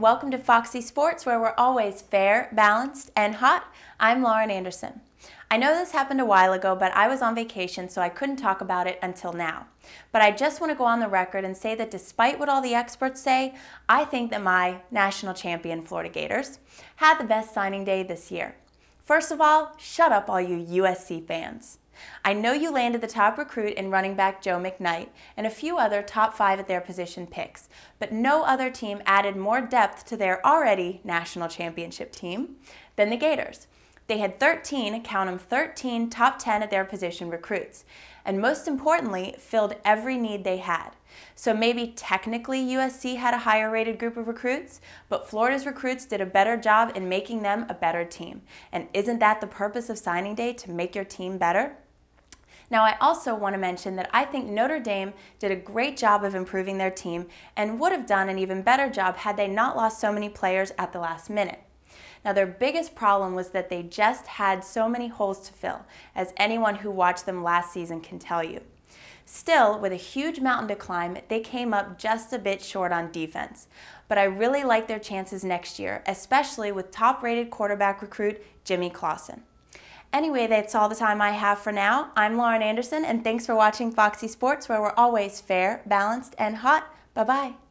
welcome to Foxxy Sports, where we're always fair, balanced, and hot. I'm Lauren Anderson. I know this happened a while ago, but I was on vacation, so I couldn't talk about it until now. But I just want to go on the record and say that despite what all the experts say, I think that my national champion Florida Gators had the best signing day this year. First of all, shut up, all you USC fans. I know you landed the top recruit in running back Joe McKnight and a few other top five at their position picks, but no other team added more depth to their already national championship team than the Gators. They had 13, count them 13 top 10 at their position recruits, and most importantly, filled every need they had. So maybe technically USC had a higher rated group of recruits, but Florida's recruits did a better job in making them a better team. And isn't that the purpose of signing day, to make your team better? Now, I also want to mention that I think Notre Dame did a great job of improving their team and would have done an even better job had they not lost so many players at the last minute. Now, their biggest problem was that they just had so many holes to fill, as anyone who watched them last season can tell you. Still, with a huge mountain to climb, they came up just a bit short on defense. But I really like their chances next year, especially with top rated quarterback recruit Jimmy Clausen. Anyway, that's all the time I have for now. I'm Lauren Anderson, and thanks for watching Foxxy Sports, where we're always fair, balanced, and hot. Bye bye.